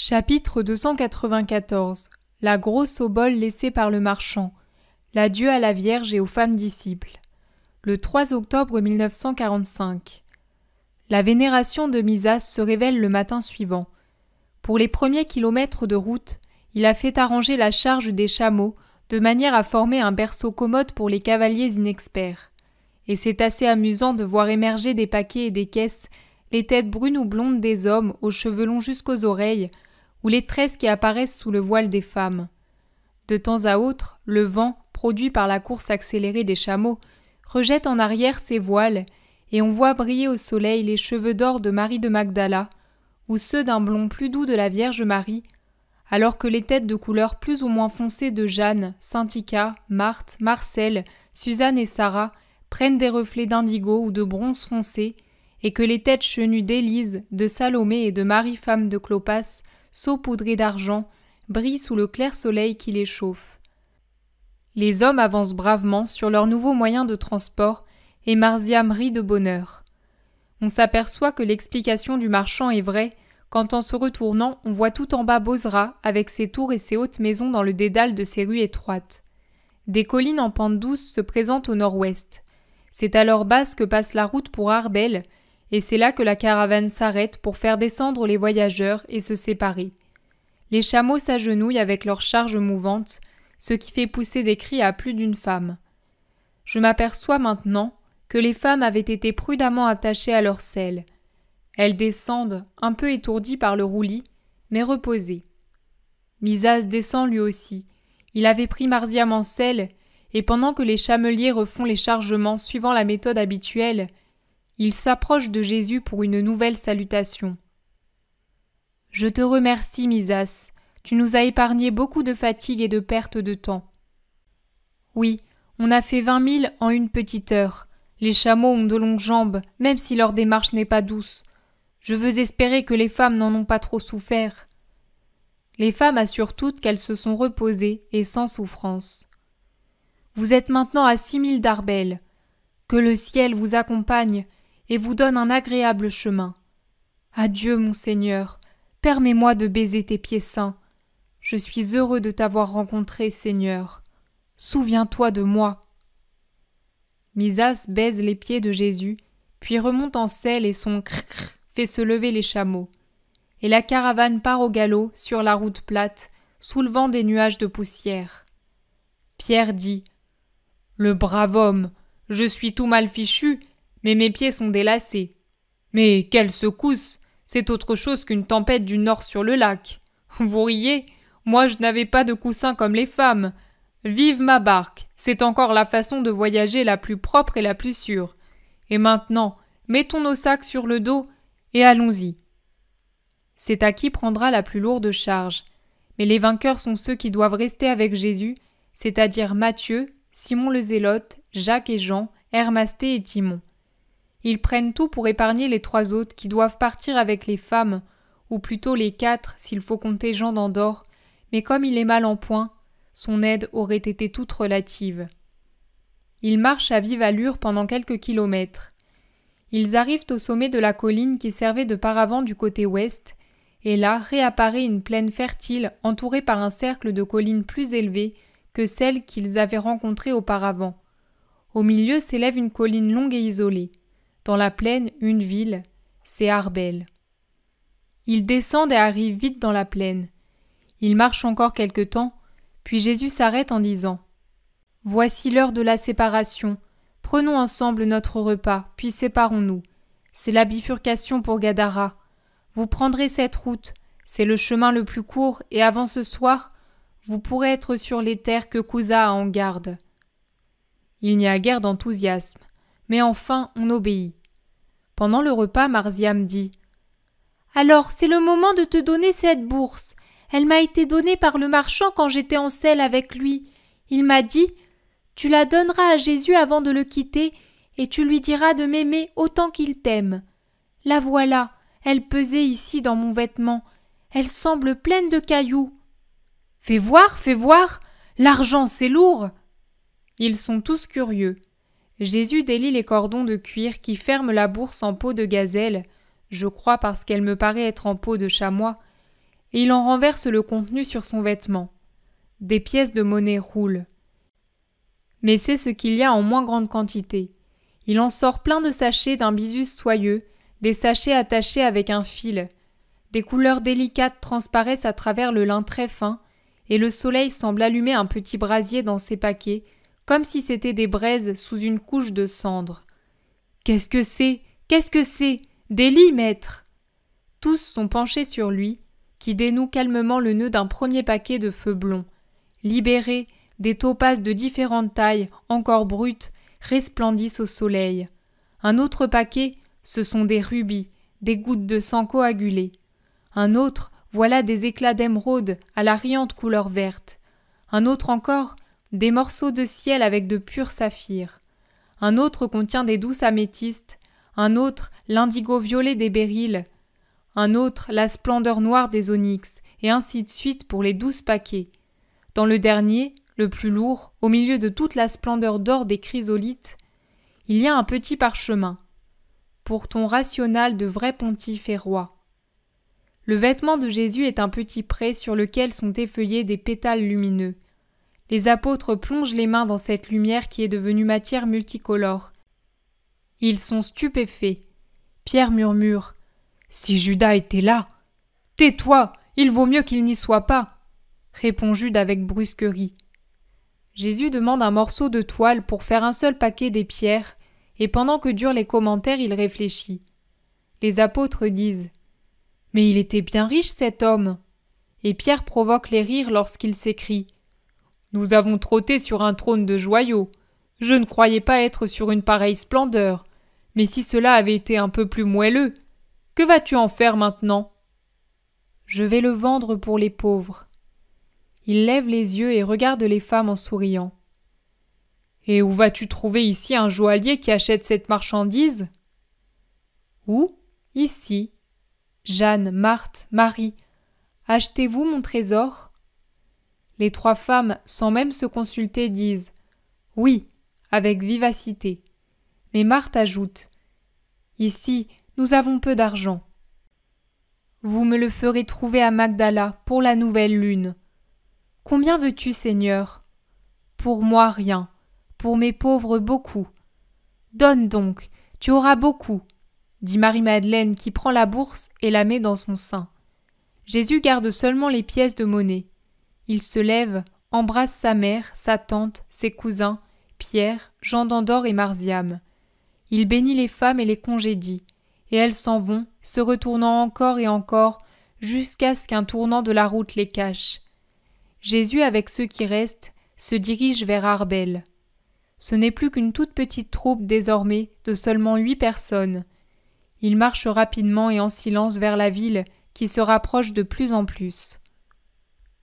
Chapitre 294 La grosse obole laissée par le marchand. L'adieu à la Vierge et aux femmes disciples. Le 3 octobre 1945. La vénération de Misas se révèle le matin suivant. Pour les premiers kilomètres de route, il a fait arranger la charge des chameaux de manière à former un berceau commode pour les cavaliers inexperts. Et c'est assez amusant de voir émerger des paquets et des caisses les têtes brunes ou blondes des hommes aux cheveux longs jusqu'aux oreilles, ou les tresses qui apparaissent sous le voile des femmes. De temps à autre, le vent, produit par la course accélérée des chameaux, rejette en arrière ses voiles, et on voit briller au soleil les cheveux d'or de Marie de Magdala, ou ceux d'un blond plus doux de la Vierge Marie, alors que les têtes de couleur plus ou moins foncée de Jeanne, Saint-Ica, Marthe, Marcel, Suzanne et Sarah prennent des reflets d'indigo ou de bronze foncé, et que les têtes chenues d'Élise, de Salomé et de Marie femme de Clopas saupoudrés d'argent, brillent sous le clair soleil qui les chauffe. Les hommes avancent bravement sur leurs nouveaux moyens de transport, et Marziam rit de bonheur. On s'aperçoit que l'explication du marchand est vraie quand en se retournant on voit tout en bas Bozra avec ses tours et ses hautes maisons dans le dédale de ses rues étroites. Des collines en pente douce se présentent au nord-ouest. C'est à leur base que passe la route pour Arbel, et c'est là que la caravane s'arrête pour faire descendre les voyageurs et se séparer. Les chameaux s'agenouillent avec leurs charges mouvantes, ce qui fait pousser des cris à plus d'une femme. Je m'aperçois maintenant que les femmes avaient été prudemment attachées à leurs selles. Elles descendent, un peu étourdies par le roulis, mais reposées. Misas descend lui aussi. Il avait pris Marziam en selle, et pendant que les chameliers refont les chargements suivant la méthode habituelle, il s'approche de Jésus pour une nouvelle salutation. Je te remercie, Misas, tu nous as épargné beaucoup de fatigue et de perte de temps. Oui, on a fait vingt milles en une petite heure. Les chameaux ont de longues jambes, même si leur démarche n'est pas douce. Je veux espérer que les femmes n'en ont pas trop souffert. Les femmes assurent toutes qu'elles se sont reposées et sans souffrance. Vous êtes maintenant à six milles d'Arbel. Que le ciel vous accompagne et vous donne un agréable chemin. Adieu, mon Seigneur, permets-moi de baiser tes pieds saints. Je suis heureux de t'avoir rencontré, Seigneur. Souviens-toi de moi. Misas baise les pieds de Jésus, puis remonte en selle et son crrr fait se lever les chameaux. Et la caravane part au galop sur la route plate, soulevant des nuages de poussière. Pierre dit Le brave homme, je suis tout mal fichu, mais mes pieds sont délacés. Mais quelle secousse C'est autre chose qu'une tempête du nord sur le lac. Vous riez? Moi je n'avais pas de coussin comme les femmes. Vive ma barque C'est encore la façon de voyager la plus propre et la plus sûre. Et maintenant, mettons nos sacs sur le dos et allons-y. C'est à qui prendra la plus lourde charge. Mais les vainqueurs sont ceux qui doivent rester avec Jésus, c'est-à-dire Matthieu, Simon le Zélote, Jacques et Jean, Hermasté et Timon. Ils prennent tout pour épargner les trois autres qui doivent partir avec les femmes, ou plutôt les quatre s'il faut compter Jean d'Andorre, mais comme il est mal en point, son aide aurait été toute relative. Ils marchent à vive allure pendant quelques kilomètres. Ils arrivent au sommet de la colline qui servait de paravent du côté ouest, et là réapparaît une plaine fertile entourée par un cercle de collines plus élevées que celles qu'ils avaient rencontrées auparavant. Au milieu s'élève une colline longue et isolée. Dans la plaine, une ville, c'est Arbel. Ils descendent et arrivent vite dans la plaine. Ils marchent encore quelque temps, puis Jésus s'arrête en disant Voici l'heure de la séparation. Prenons ensemble notre repas, puis séparons-nous. C'est la bifurcation pour Gadara. Vous prendrez cette route, c'est le chemin le plus court, et avant ce soir, vous pourrez être sur les terres que Cousa a en garde. Il n'y a guère d'enthousiasme, mais enfin on obéit. Pendant le repas, Marziam dit Alors, c'est le moment de te donner cette bourse. Elle m'a été donnée par le marchand quand j'étais en selle avec lui. Il m'a dit Tu la donneras à Jésus avant de le quitter, et tu lui diras de m'aimer autant qu'il t'aime. La voilà, elle pesait ici dans mon vêtement. Elle semble pleine de cailloux. Fais voir, fais voir. L'argent, c'est lourd. Ils sont tous curieux. Jésus délie les cordons de cuir qui ferment la bourse en peau de gazelle, je crois parce qu'elle me paraît être en peau de chamois, et il en renverse le contenu sur son vêtement. Des pièces de monnaie roulent. Mais c'est ce qu'il y a en moins grande quantité. Il en sort plein de sachets d'un bisus soyeux, des sachets attachés avec un fil. Des couleurs délicates transparaissent à travers le lin très fin, et le soleil semble allumer un petit brasier dans ces paquets, comme si c'étaient des braises sous une couche de cendres. Qu'est-ce que c'est? Qu'est-ce que c'est? Des lits, maître Tous sont penchés sur lui, qui dénoue calmement le nœud d'un premier paquet de feux blonds. Libérés, des topazes de différentes tailles, encore brutes, resplendissent au soleil. Un autre paquet, ce sont des rubis, des gouttes de sang coagulées. Un autre, voilà des éclats d'émeraude à la riante couleur verte. Un autre encore, des morceaux de ciel avec de purs saphirs. Un autre contient des douces améthystes, un autre l'indigo violet des béryls, un autre la splendeur noire des onyx, et ainsi de suite pour les douze paquets. Dans le dernier, le plus lourd, au milieu de toute la splendeur d'or des chrysolites, il y a un petit parchemin. Pour ton rational de vrai pontife et roi. Le vêtement de Jésus est un petit pré sur lequel sont effeuillés des pétales lumineux. Les apôtres plongent les mains dans cette lumière qui est devenue matière multicolore. Ils sont stupéfaits. Pierre murmure Si Judas était là Tais-toi Il vaut mieux qu'il n'y soit pas répond Jude avec brusquerie. Jésus demande un morceau de toile pour faire un seul paquet des pierres, et pendant que durent les commentaires, il réfléchit. Les apôtres disent mais il était bien riche cet homme. Et Pierre provoque les rires lorsqu'il s'écrie. Nous avons trotté sur un trône de joyaux. Je ne croyais pas être sur une pareille splendeur. Mais si cela avait été un peu plus moelleux, que vas-tu en faire maintenant? Je vais le vendre pour les pauvres. Il lève les yeux et regarde les femmes en souriant. Et où vas-tu trouver ici un joaillier qui achète cette marchandise? Où? Ici, Jeanne, Marthe, Marie, achetez-vous mon trésor? Les trois femmes, sans même se consulter, disent Oui, avec vivacité. Mais Marthe ajoute Ici, nous avons peu d'argent. Vous me le ferez trouver à Magdala pour la nouvelle lune. Combien veux-tu, Seigneur? Pour moi rien, pour mes pauvres beaucoup. Donne donc, tu auras beaucoup dit Marie-Madeleine qui prend la bourse et la met dans son sein. Jésus garde seulement les pièces de monnaie. Il se lève, embrasse sa mère, sa tante, ses cousins, Pierre, Jean d'Andorre et Marziam. Il bénit les femmes et les congédie, et elles s'en vont, se retournant encore et encore, jusqu'à ce qu'un tournant de la route les cache. Jésus, avec ceux qui restent, se dirige vers Arbel. Ce n'est plus qu'une toute petite troupe désormais de seulement huit personnes, il marche rapidement et en silence vers la ville qui se rapproche de plus en plus.